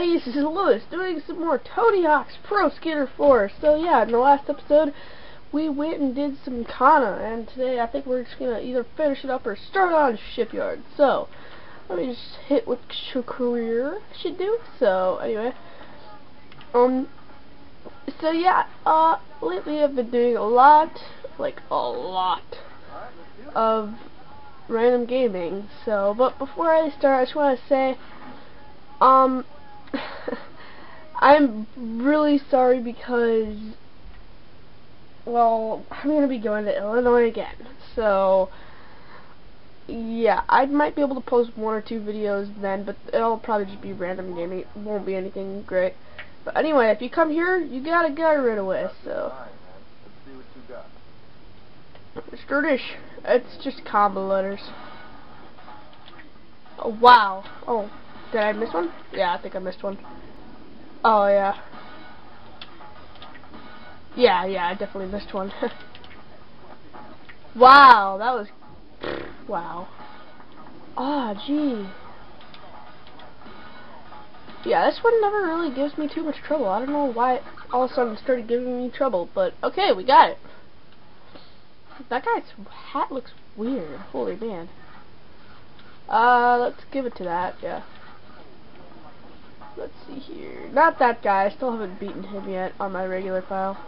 guys, this is Lewis doing some more Tony Hawk's Pro Skater 4. So yeah, in the last episode, we went and did some Kona, and today I think we're just gonna either finish it up or start on Shipyard. So, let me just hit what career should do. So, anyway, um, so yeah, uh, lately I've been doing a lot, like a lot, of random gaming. So, but before I start, I just want to say, um, I'm really sorry because, well, I'm going to be going to Illinois again. So, yeah, I might be able to post one or two videos then, but it'll probably just be random gaming. It won't be anything great. But anyway, if you come here, you got a guy right away, so. Mr. Dish, it's just combo letters. Oh, wow. Oh, did I miss one? Yeah, I think I missed one. Oh, yeah. Yeah, yeah, I definitely missed one. wow, that was... Wow. Ah, oh, gee. Yeah, this one never really gives me too much trouble. I don't know why all of a sudden started giving me trouble, but okay, we got it. That guy's hat looks weird. Holy man. Uh, let's give it to that, yeah. Let's see here. Not that guy. I still haven't beaten him yet on my regular file.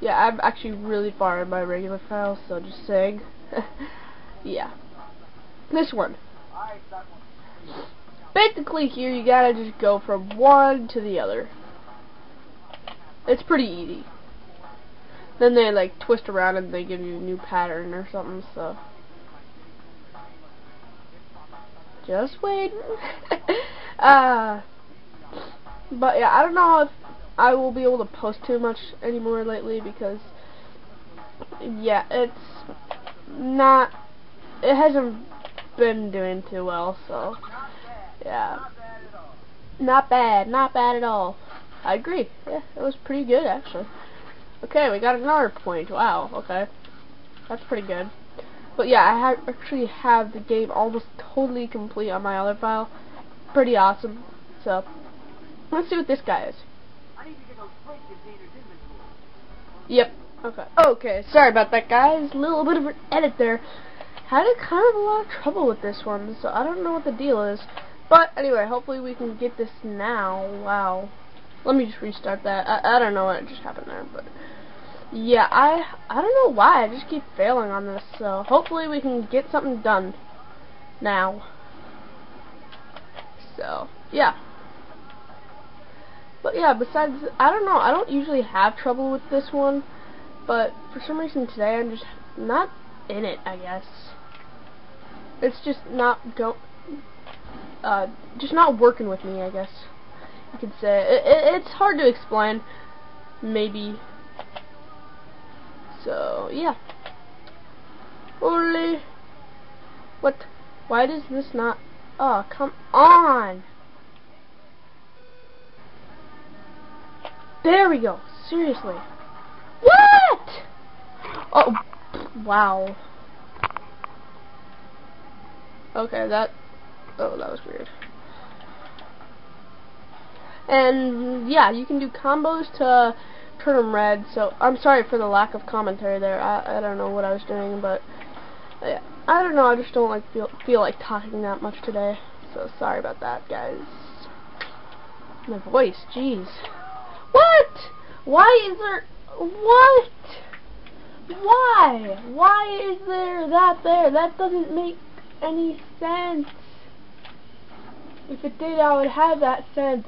Yeah, I'm actually really far in my regular file, so just saying. yeah. This one. Basically here you gotta just go from one to the other. It's pretty easy. Then they like twist around and they give you a new pattern or something, so. Just wait. uh, but yeah, I don't know if I will be able to post too much anymore lately because, yeah, it's not, it hasn't been doing too well, so, yeah. Not bad, not bad at all. I agree. Yeah, it was pretty good actually. Okay, we got another point. Wow, okay. That's pretty good. But yeah, I ha actually have the game almost totally complete on my other file. Pretty awesome. So, let's see what this guy is. Yep. Okay. Okay, sorry about that, guys. A little bit of an edit there. Had a kind of a lot of trouble with this one, so I don't know what the deal is. But anyway, hopefully we can get this now. Wow. Let me just restart that. I, I don't know what just happened there, but yeah, I I don't know why. I just keep failing on this. So hopefully we can get something done now. So yeah. But yeah, besides, I don't know. I don't usually have trouble with this one, but for some reason today I'm just not in it. I guess it's just not go, uh, just not working with me. I guess you could say. It, it, it's hard to explain, maybe. So, yeah. Holy. What? Why does this not... Oh, come on! There we go. Seriously. What? Oh, wow. Okay, that... Oh, that was weird. And yeah, you can do combos to turn them red. So I'm sorry for the lack of commentary there. I I don't know what I was doing, but yeah, I don't know. I just don't like feel feel like talking that much today. So sorry about that, guys. My voice, jeez. What? Why is there? What? Why? Why is there that there? That doesn't make any sense. If it did, I would have that sense.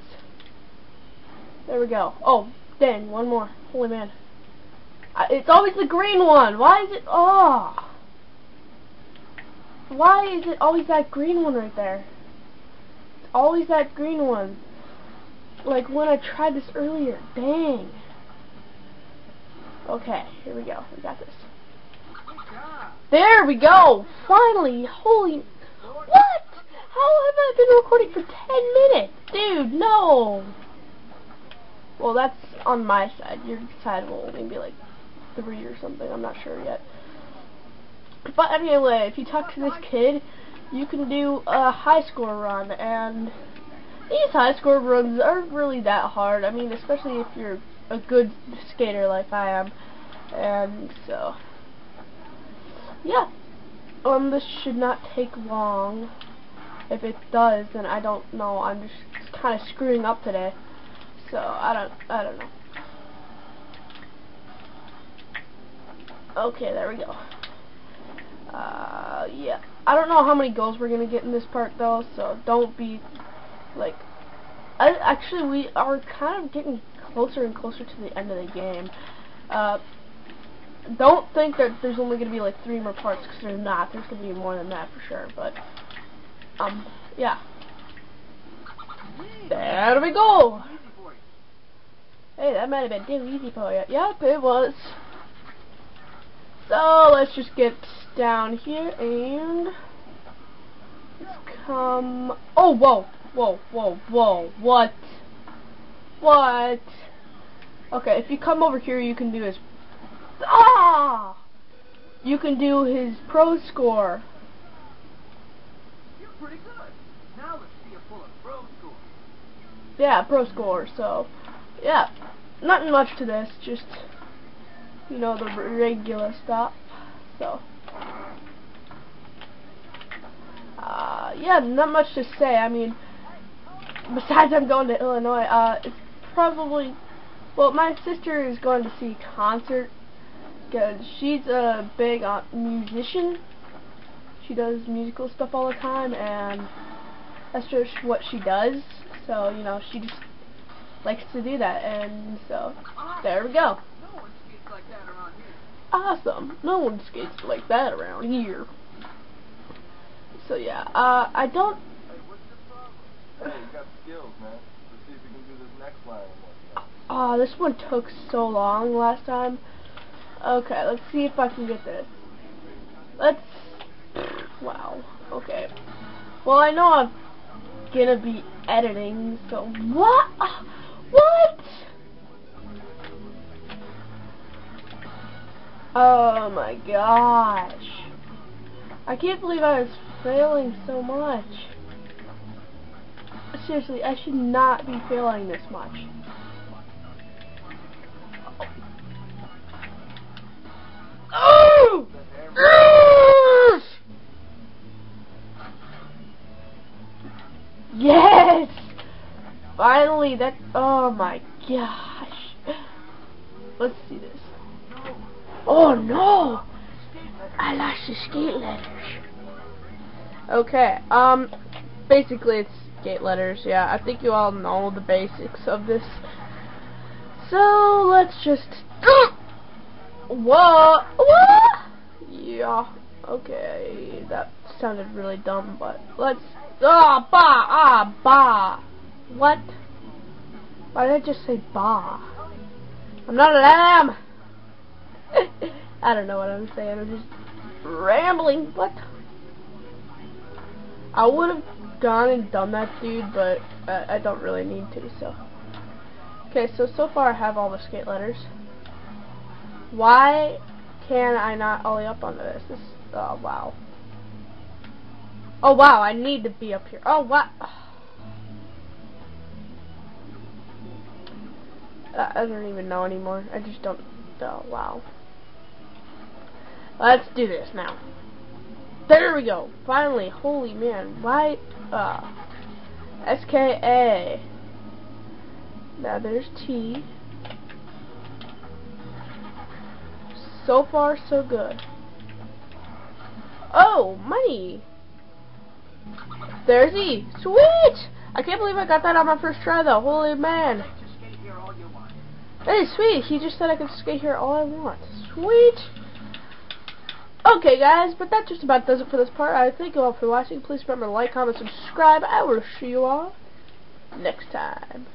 There we go. Oh, dang, one more. Holy man. Uh, it's always the green one. Why is it? Oh. Why is it always that green one right there? Always that green one. Like when I tried this earlier. Dang. Okay, here we go. We got this. There we go. Finally. Holy. What? How have I been recording for 10 minutes? Dude, no. Well, that's on my side. Your side will only be like three or something. I'm not sure yet. But anyway, if you talk to this kid, you can do a high score run, and these high score runs aren't really that hard. I mean, especially if you're a good skater like I am. And so, yeah. Um, this should not take long. If it does, then I don't know. I'm just kind of screwing up today. So, I don't, I don't know. Okay, there we go. Uh, yeah. I don't know how many goals we're going to get in this part, though, so don't be, like... I, actually, we are kind of getting closer and closer to the end of the game. Uh, don't think that there's only going to be, like, three more parts, because there's not. There's going to be more than that, for sure, but... Um, yeah. There we go! Hey, that might have been too easy for you. Yep, it was. So let's just get down here and let's come. Oh, whoa, whoa, whoa, whoa! What? What? Okay, if you come over here, you can do his. Ah! You can do his pro score. You're pretty good. Now let's see a full pro score. Yeah, pro score. So, yeah, nothing much to this. Just you know, the regular stuff. So, uh, yeah, not much to say. I mean, besides I'm going to Illinois, uh, it's probably, well, my sister is going to see a concert because she's a big uh, musician. She does musical stuff all the time, and that's just what she does. So, you know, she just likes to do that, and so, there we go. Awesome. No one skates like that around here. So yeah, uh, I don't... Hey, skills, this. This one took so long last time. Okay, let's see if I can get this. Let's... Wow. Okay. Well, I know I'm gonna be editing, so... What? Oh my gosh. I can't believe I was failing so much. Seriously, I should not be failing this much. Oh! Yes! Finally, that, oh my gosh. Let's see this. Oh no! I lost the skate letters. Okay, um, basically it's skate letters, yeah. I think you all know the basics of this. So, let's just... what? What? Yeah, okay, that sounded really dumb, but let's... Ah, ba, ah, ba. What? Why did I just say ba? I'm not a lamb! I don't know what I'm saying. I'm just rambling. What? I would have gone and done that, dude, but I, I don't really need to, so. Okay, so, so far I have all the skate letters. Why can I not ollie up onto this? This, oh, wow. Oh, wow, I need to be up here. Oh, what? I don't even know anymore. I just don't, oh, wow. Let's do this now. There we go. Finally. Holy man. Why? Uh, SKA. Now there's T. So far, so good. Oh, money. There's E. Sweet! I can't believe I got that on my first try, though. Holy man. Hey, sweet. He just said I could skate here all I want. Sweet. Okay, guys, but that just about does it for this part. I thank you all for watching. Please remember to like, comment, subscribe. I will see you all next time.